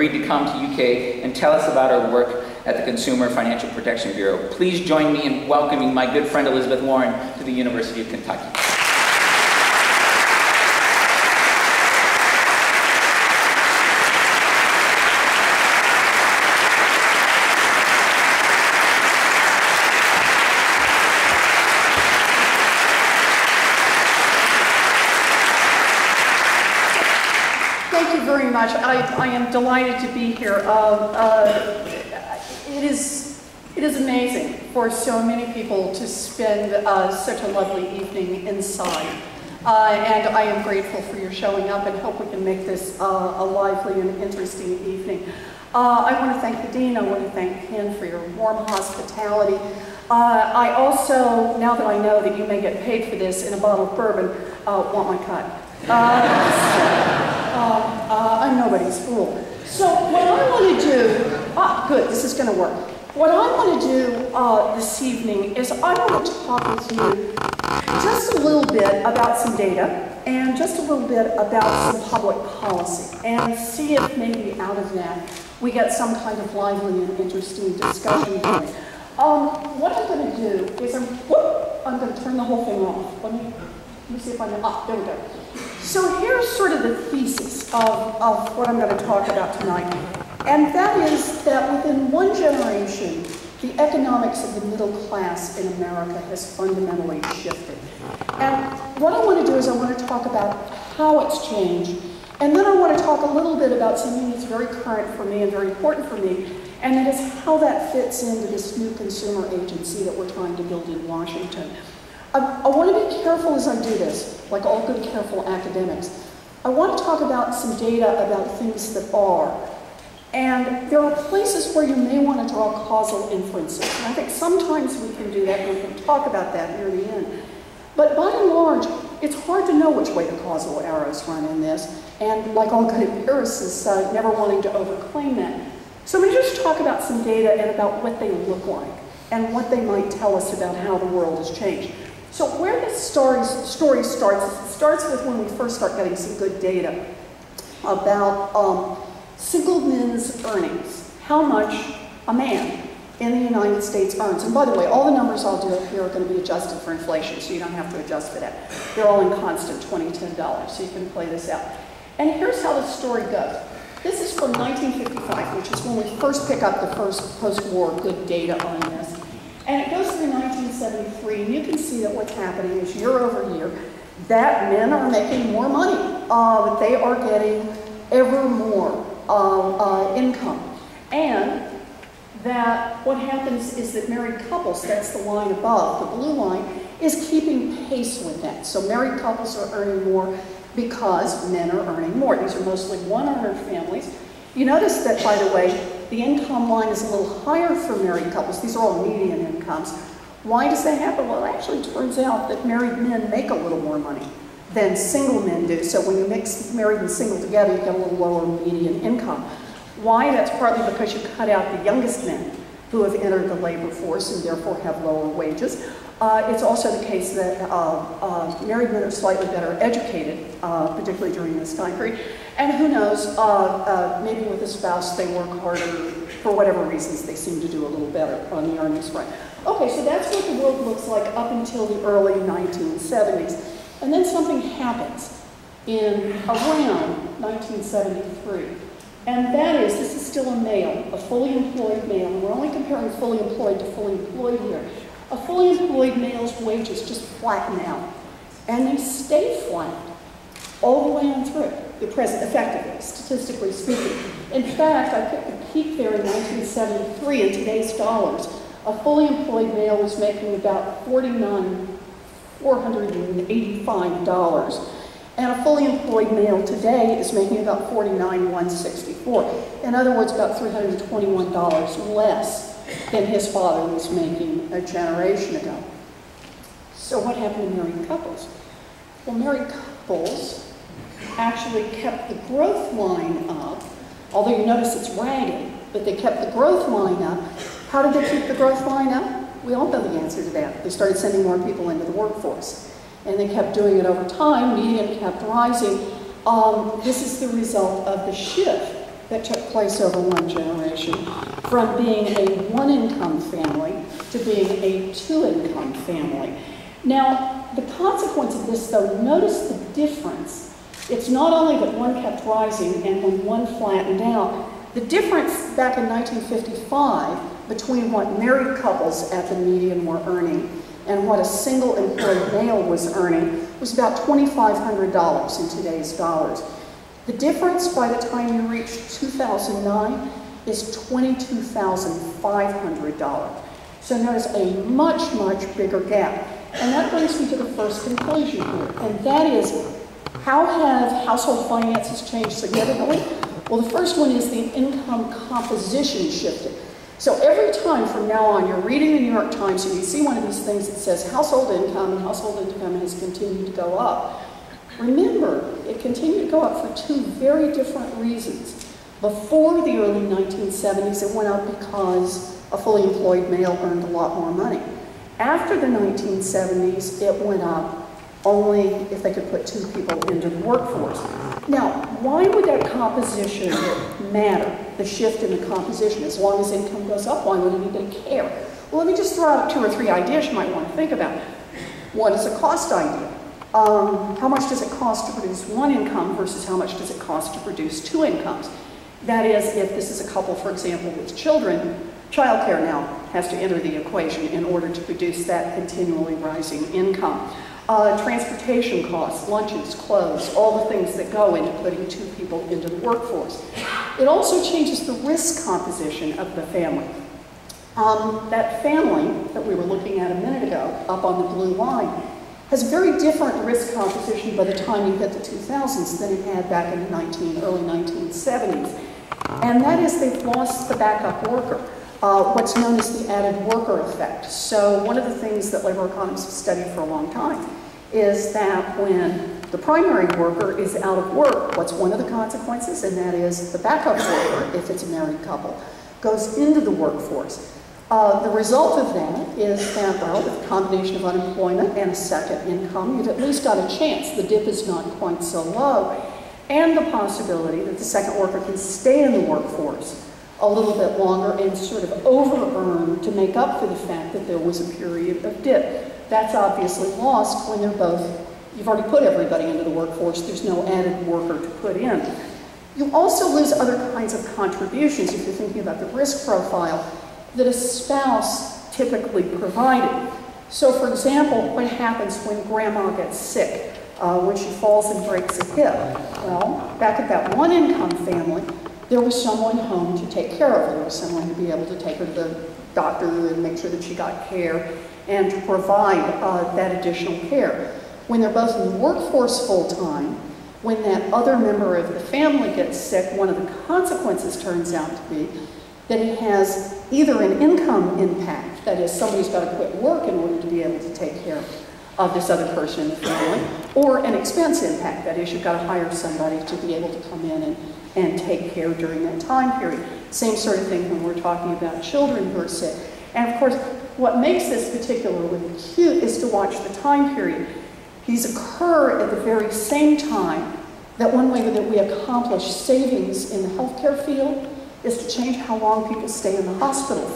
agreed to come to UK and tell us about her work at the Consumer Financial Protection Bureau. Please join me in welcoming my good friend Elizabeth Warren to the University of Kentucky. Thank you very much. I, I am delighted to be here. Uh, uh, it is it is amazing for so many people to spend uh, such a lovely evening inside. Uh, and I am grateful for your showing up and hope we can make this uh, a lively and interesting evening. Uh, I want to thank the Dean, I want to thank Ken for your warm hospitality. I also, now that I know that you may get paid for this in a bottle of bourbon, want my cut. Uh, uh, I'm nobody's fool. So what I want to do, ah, good, this is going to work. What I want to do uh, this evening is I want to talk with you just a little bit about some data and just a little bit about some public policy and see if maybe out of that we get some kind of lively and interesting discussion. Um, what I'm going to do is I'm, whoop, I'm going to turn the whole thing off. Let me, let me see if I ah, there we go. So here's sort of the thesis of, of what I'm going to talk about tonight. And that is that within one generation, the economics of the middle class in America has fundamentally shifted. And what I want to do is I want to talk about how it's changed. And then I want to talk a little bit about something that's very current for me and very important for me, and that is how that fits into this new consumer agency that we're trying to build in Washington. I, I want to be careful as I do this, like all good careful academics. I want to talk about some data about things that are. And there are places where you may want to draw causal inferences. And I think sometimes we can do that, and we can talk about that near the end. But by and large, it's hard to know which way the causal arrows run in this. And like all good empiricists, uh, never wanting to overclaim that. So me just talk about some data and about what they look like and what they might tell us about how the world has changed. So where this story, story starts is it starts with when we first start getting some good data about um, single men's earnings, how much a man in the United States earns. And by the way, all the numbers I'll do here are going to be adjusted for inflation, so you don't have to adjust for that. They're all in constant 2010 dollars, so you can play this out. And here's how the story goes. This is from 1955, which is when we first pick up the first post-war good data on this. And it goes through 1973, and you can see that what's happening is year over year, that men are making more money. Uh, they are getting ever more uh, uh, income. And that what happens is that married couples, that's the line above, the blue line, is keeping pace with that. So married couples are earning more because men are earning more. These are mostly one-earner families. You notice that, by the way, the income line is a little higher for married couples. These are all median incomes. Why does that happen? Well, it actually turns out that married men make a little more money than single men do. So when you mix married and single together, you get a little lower median income. Why? That's partly because you cut out the youngest men who have entered the labor force and therefore have lower wages. Uh, it's also the case that uh, uh, married men are slightly better educated, uh, particularly during this time period. And who knows, uh, uh, maybe with a spouse they work harder, for whatever reasons they seem to do a little better on the earnings front. Okay, so that's what the world looks like up until the early 1970s. And then something happens in around 1973. And that is, this is still a male, a fully employed male, we're only comparing fully employed to fully employed here. A fully employed male's wages just flatten out, and they stay flat all the way on through the present, effectively, statistically speaking. In fact, I put the peak there in 1973 in today's dollars. A fully employed male was making about 49 $485. And a fully employed male today is making about 49 164 In other words, about $321 less than his father was making a generation ago. So what happened to married couples? Well, married couples actually kept the growth line up, although you notice it's ragged, but they kept the growth line up. How did they keep the growth line up? We all know the answer to that. They started sending more people into the workforce. And they kept doing it over time, median kept rising. Um, this is the result of the shift that took place over one generation, from being a one-income family to being a two-income family. Now, the consequence of this, though, notice the difference. It's not only that one kept rising and when one flattened out, the difference back in 1955 between what married couples at the median were earning and what a single employed male was earning was about $2,500 in today's dollars. The difference by the time you reach 2009 is $22,500. So notice a much, much bigger gap. And that brings me to the first conclusion here, and that is, how have household finances changed significantly? Well, the first one is the income composition shifted. So every time from now on you're reading the New York Times and you see one of these things that says household income and household income has continued to go up, remember, it continued to go up for two very different reasons. Before the early 1970s, it went up because a fully employed male earned a lot more money. After the 1970s, it went up only if they could put two people into the workforce. Now, why would that composition matter, the shift in the composition? As long as income goes up, why would anybody care? Well, let me just throw out two or three ideas you might want to think about. One is a cost idea. Um, how much does it cost to produce one income versus how much does it cost to produce two incomes? That is, if this is a couple, for example, with children, childcare now has to enter the equation in order to produce that continually rising income. Uh, transportation costs, lunches, clothes, all the things that go into putting two people into the workforce. It also changes the risk composition of the family. Um, that family that we were looking at a minute ago, up on the blue line, has a very different risk composition by the time you hit the 2000s than it had back in the 19, early 1970s. And that is they've lost the backup worker uh, what's known as the added worker effect. So one of the things that labor economists have studied for a long time is that when the primary worker is out of work, what's one of the consequences? And that is the backup worker, if it's a married couple, goes into the workforce. Uh, the result of that is that, well, with a combination of unemployment and a second income, you've at least got a chance. The dip is not quite so low. And the possibility that the second worker can stay in the workforce a little bit longer and sort of over-earn to make up for the fact that there was a period of dip. That's obviously lost when they're both, you've already put everybody into the workforce, there's no added worker to put in. You also lose other kinds of contributions if you're thinking about the risk profile that a spouse typically provided. So for example, what happens when grandma gets sick, uh, when she falls and breaks a hip? Well, back at that one income family, there was someone home to take care of her. There was someone to be able to take her to the doctor and make sure that she got care and to provide uh, that additional care. When they're both in the workforce full time, when that other member of the family gets sick, one of the consequences turns out to be that it has either an income impact, that is, somebody's got to quit work in order to be able to take care of this other person in the family, or an expense impact, that is, you've got to hire somebody to be able to come in and and take care during that time period. Same sort of thing when we're talking about children who are sick. And of course, what makes this particularly acute is to watch the time period. These occur at the very same time that one way that we accomplish savings in the healthcare field is to change how long people stay in the hospital